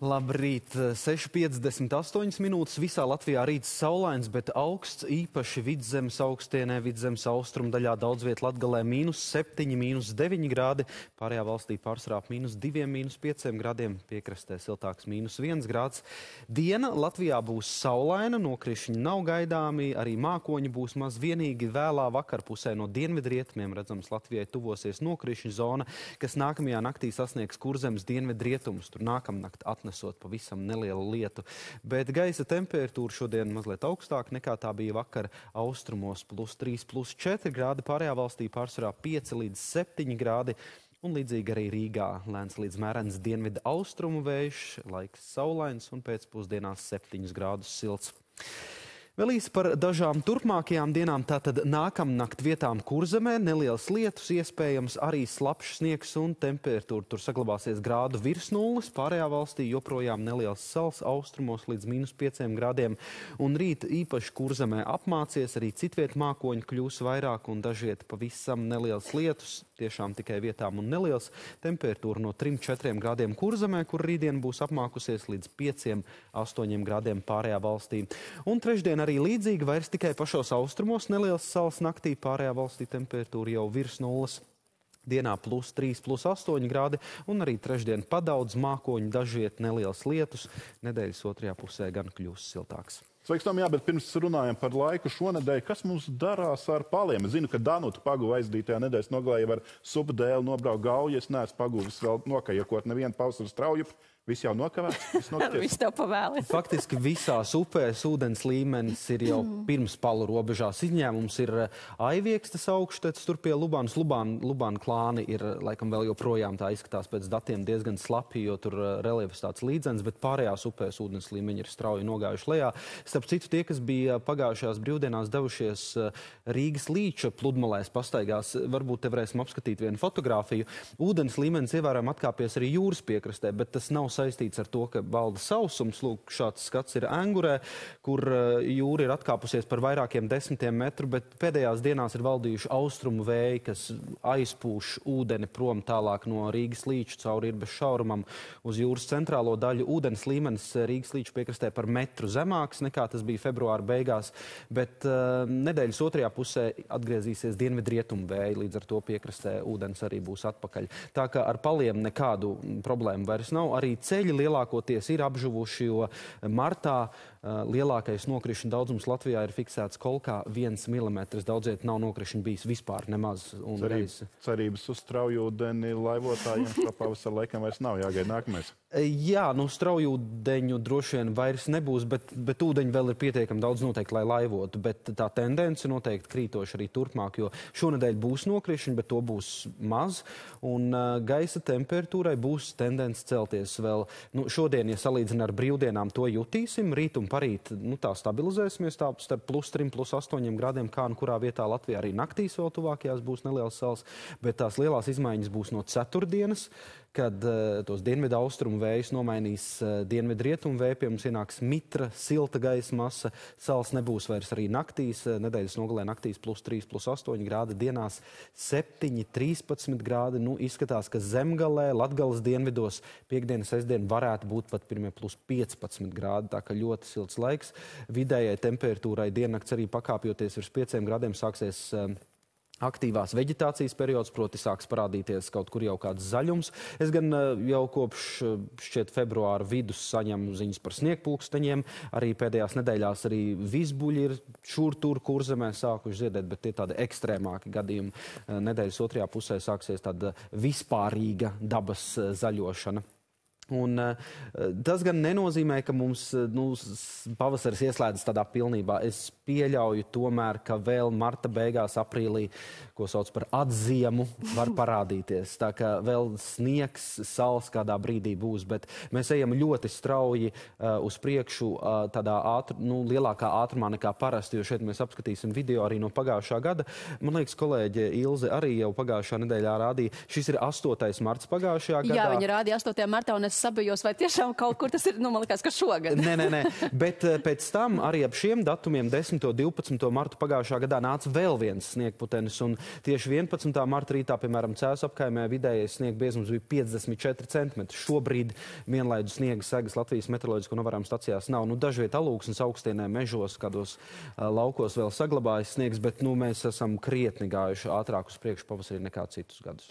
Labrīt, 6,58 minūtes. Visā Latvijā rīts saulains, bet augsts īpaši vidzemes augstienē, vidzemes austrumdaļā daudz viet Latgalē mīnus 7, mīnus 9 grādi, pārējā valstī pārsvarā mīnus 2, mīnus 5 grādiem, piekrastē siltāks mīnus 1 grāds. Diena Latvijā būs saulaina, nokrišņi nav gaidāmi, arī mākoņi būs maz vienīgi. Vēlā vakarpusē no dienvidrietumiem redzams Latvijai tuvosies nokrišņu zona, kas nākamajā naktī sasniegs kurzemes dienvidrietumus. Tur nākamnakt atnes atnesot pavisam nelielu lietu. Bet gaisa temperatūra šodien mazliet augstāka nekā tā bija vakar austrumos - plus 3, plus 4 grādi, pārējā valstī pārsvarā 5 līdz 7 grādi. Un līdzīgi arī Rīgā lēns līdz mērens dienvidu austrumu vējš, laiks saulains un pēcpusdienās 7 grādus silts. Vēl īsi par dažām turpmākajām dienām. Tātad nākamnakt vietām kurzemē neliels lietus, iespējams arī slapjš sniegs un temperatūra tur saglabāsies grādu virs nulles. Pārējā valstī joprojām neliels sals austrumos līdz mīnus 5 grādiem. Un rīt īpaši kurzemē apmācies, arī citviet mākoņi kļūs vairāk un dažiet pavisam neliels lietus, tiešām tikai vietām un neliels. Temperatūra no 3-4 grādiem kurzemē, kur rītdien būs apmākusies līdz 5-8 grādiem pārējā valstī. Un trešdien arī līdzīgi, vairs tikai pašos austrumos neliels sals naktī, pārējā valstī temperatūra jau virs nulles. Dienā plus 3, plus 8 grādi, un arī trešdien padaudz mākoņi, dažiet neliels lietus. Nedēļas otrajā pusē gan kļūs siltāks. Sveiks, Tom, jā, bet pirms runājam par laiku šonadēļ, kas mums darās ar paliem? Es zinu, ka Danuta paguva aizdītajā nedēļas nogalē jau ar supu dēli nobraukt gauju. Es neesmu paguvis vēl nokajokot nevienu pavasaru strauju. Viss jau nokavēts. Viss tev pavēli. Faktiski visās upēs ūdens līmenis ir jau mm. pirms palu robežās. Izņēmums ir eh, Aiviekstas augštets, tur pie Lubānas. Lubāna, Lubāna klāni ir eh, laikam vēl joprojām tā izskatās pēc datiem diezgan slapi, jo tur eh, reliefs tāds līdzens, bet pārējās upēs ūdens līmeņi ir strauji nogājuši lejā. Starp citu, tie, kas bija pagājušajās brīvdienās devušies Rīgas līča pludmalēs pastaigās, varbūt te varēsim apskatīt vienu fotografiju. Ūdens līmenis ievērojami atkāpies arī jūras piekrastē, bet tas nav saistīts ar to, ka valda sausums. Lūk, šāds skats ir Angurē, kur eh, jūra ir atkāpusies par vairākiem desmitiem metru, bet pēdējās dienās ir valdījuši austrumu vēji, kas aizpūš ūdeni prom tālāk no Rīgas līča cauri ir bez šaurumam uz jūras centrālo daļu. Ūdens līmenis Rīgas līča piekrastē par metru zemāks nekā tas bija februāra beigās, bet uh, nedēļas otrajā pusē atgriezīsies dienvidrietumu vēji, līdz ar to piekrastē ūdens arī būs atpakaļ. Tā kā ar paliem nekādu problēmu vairs nav. Arī ceļi lielākoties ir apžuvuši, jo martā uh, lielākais nokrišņu daudzums Latvijā ir fiksēts kolkā viens milimetrs. Daudziet nav nokrišņu bijis vispār nemaz. Cerības, cerības uz straujūdeni laivotājiem šo pavasaru laikam vairs nav jāgaida nākamais. Jā, nu straujūdeņu droši vien vairs nebūs, bet, bet ūdeņu vēl ir pietiekami daudz noteikti, lai laivotu. Bet tā tendence noteikti krītoša arī turpmāk, jo šonadēļ būs nokrišņi, bet to būs maz. Un uh, gaisa temperatūrai būs tendence celties vēl. Nu, šodien, ja salīdzinām ar brīvdienām, to jutīsim. Rīt un parīt nu, tā stabilizēsimies tā starp plus 3, plus 8 grādiem, kā un kurā vietā Latvijā arī naktīs vēl tuvākajās būs neliels sals. Bet tās lielās izmaiņas būs no ceturtdienas kad uh, tos dienvidu austrumu vējus nomainīs uh, dienvidu rietumu vēju, pie mums ienāks mitra, silta gaisa masa, sals nebūs vairs arī naktīs, uh, nedēļas nogalē naktīs plus 3, plus 8 grādi, dienās 7, 13 grādi. Nu, izskatās, ka zemgalē, Latgales dienvidos piekdiena, sestdiena varētu būt pat pirmie plus 15 grādi, tā ka ļoti silts laiks. Vidējai temperatūrai diennakts arī pakāpjoties virs 5 grādiem sāksies uh, aktīvās veģetācijas periods, proti sāks parādīties kaut kur jau kāds zaļums. Es gan eh, jau kopš eh, šķiet februāra vidus saņemu ziņas par sniegpulksteņiem. Arī pēdējās nedēļās arī visbuļi ir šur tur kurzemē sākuši ziedēt, bet tie tādi ekstrēmāki gadījumi. Eh, nedēļas otrajā pusē sāksies tāda vispārīga dabas zaļošana. Un, uh, tas gan nenozīmē, ka mums uh, nu, pavasaris ieslēdzas tādā pilnībā. Es pieļauju tomēr, ka vēl marta beigās, aprīlī, ko sauc par atziemu, var parādīties. Tā kā vēl sniegs, sals kādā brīdī būs, bet mēs ejam ļoti strauji uh, uz priekšu uh, tādā ātr, nu, lielākā ātrumā nekā parasti, jo šeit mēs apskatīsim video arī no pagājušā gada. Man liekas, kolēģe Ilze arī jau pagājušā nedēļā rādīja. Šis ir 8. marts pagājušajā gadā. Jā, viņa rādīja 8. martā, un es sabijos, vai tiešām kaut kur tas ir, nu, man liekas, ka šogad. nē, nē, nē, bet pēc tam arī ap šiem datumiem, 10. un 12. martu pagājušā gadā nāca vēl viens sniegputenis, un tieši 11. marta rītā, piemēram, Cēs apkaimē vidējais sniega biezums bija 54 cm. Šobrīd vienlaidu sniega segas Latvijas meteoroloģisko novērājumu stacijās nav. Nu, dažviet alūksnes augstienē, mežos, kādos uh, laukos vēl saglabājas sniegs, bet nu, mēs esam krietni gājuši ātrāk uz priekšu pavasarī nekā citus gadus.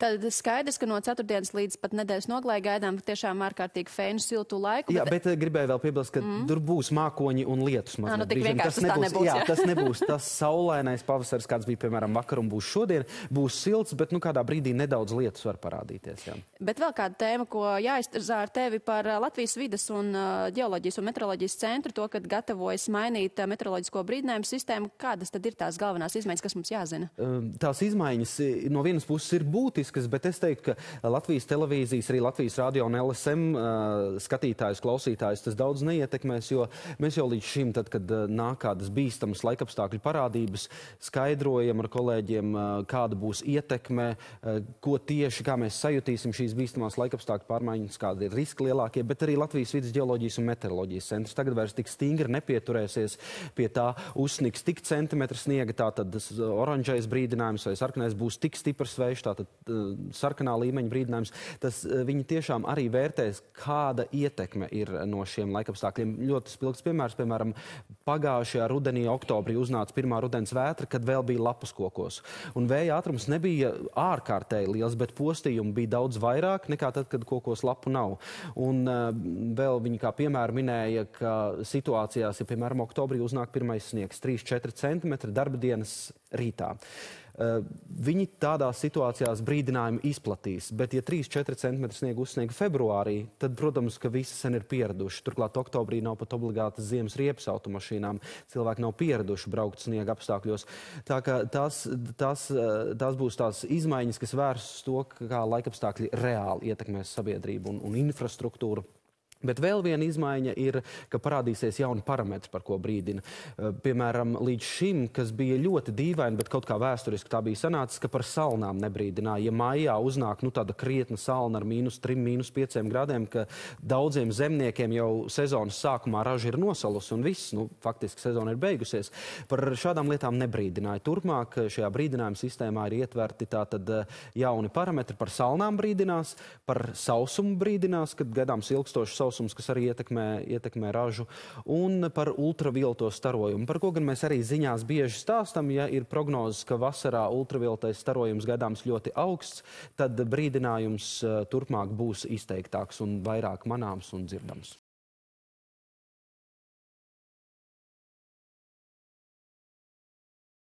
Tad skaidrs, ka no ceturtdienas līdz pat nedēļas nogalē gaidām tiešām ārkārtīgi fēnu siltu laiku. Jā, bet, bet gribēju vēl piebilst, ka mm. tur būs mākoņi un lietus. Nā, nu, tas nebūs, nebūs, jā, jā. tas nebūs tas saulainais pavasaris, kāds bija, piemēram, vakar un būs šodien. Būs silts, bet nu, kādā brīdī nedaudz lietus var parādīties. Jā. Bet vēl kāda tēma, ko jāizterzā ar tevi par Latvijas vidas un uh, ģeoloģijas un meteoroloģijas centru, to, kad gatavojas mainīt meteoroloģisko brīdinājumu sistēmu. Kādas tad ir tās galvenās izmaiņas, kas mums jāzina? Tās izmaiņas no vienas puses ir būtiskas, bet es teiktu, ka Latvijas televīzijas, arī Latvijas radio un LSM skatītājus, klausītājus tas daudz neietekmēs, jo mēs jau līdz šim, tad, kad nāk kādas bīstamas laikapstākļu parādības, skaidrojam ar kolēģiem, kāda būs ietekme, ko tieši, kā mēs sajutīsim šīs bīstamās laikapstākļu pārmaiņas, kādi ir riski lielākie, bet arī Latvijas vidas geoloģijas un meteoroloģijas centrs tagad vairs tik stingri nepieturēsies pie tā uzsniks tik centimetru sniega, tātad oranžais brīdinājums vai sarkanais būs tik stiprs vējš, tātad sarkanā līmeņa brīdinājums. Tas viņi tiešām arī vērtēs, kāda ietekme ir no šiem laikapstākļiem. Ļoti spilgts piemērs, piemēram, pagājušajā rudenī, oktobrī uznāca pirmā rudens vētra, kad vēl bija lapas kokos. Un vēja ātrums nebija ārkārtēji liels, bet postījumi bija daudz vairāk nekā tad, kad kokos lapu nav. Un uh, vēl viņi kā piemēru minēja, ka situācijās, ja piemēram oktobrī uznāk pirmais sniegs 3-4 cm darba dienas rītā. Uh, viņi tādās situācijās brīdinājumu izplatīs, bet, ja 3-4 cm sniega uzsniega februārī, tad, protams, ka visi sen ir pieraduši. Turklāt oktobrī nav pat obligātas ziemas riepas automašīnām. Cilvēki nav pieraduši braukt sniega apstākļos. Tā kā tās, tās, tās būs tās izmaiņas, kas vērstas to, kā laikapstākļi reāli ietekmēs sabiedrību un, un infrastruktūru. Bet vēl viena izmaiņa ir, ka parādīsies jauni parametri, par ko brīdina. Eh, piemēram, līdz šim, kas bija ļoti dīvaini, bet kaut kā vēsturiski tā bija sanācis, ka par salnām nebrīdināja. Ja maijā uznāk nu, tāda krietna salna ar mīnus 3, mīnus 5 grādiem, ka daudziem zemniekiem jau sezonas sākumā raža ir nosalusi un viss, nu, faktiski sezona ir beigusies. Par šādām lietām nebrīdināja. Turpmāk šajā brīdinājuma sistēmā ir ietverti tātad eh, jauni parametri par salnām brīdinās, par sausumu brīdinās, kad gaidāms ilgstošs sausums sausums, kas arī ietekmē, ietekmē ražu, un par ultravioleto starojumu, par ko gan mēs arī ziņās bieži stāstam. Ja ir prognozes, ka vasarā ultravioletais starojums gaidāms ļoti augsts, tad brīdinājums eh, turpmāk būs izteiktāks un vairāk manāms un dzirdams.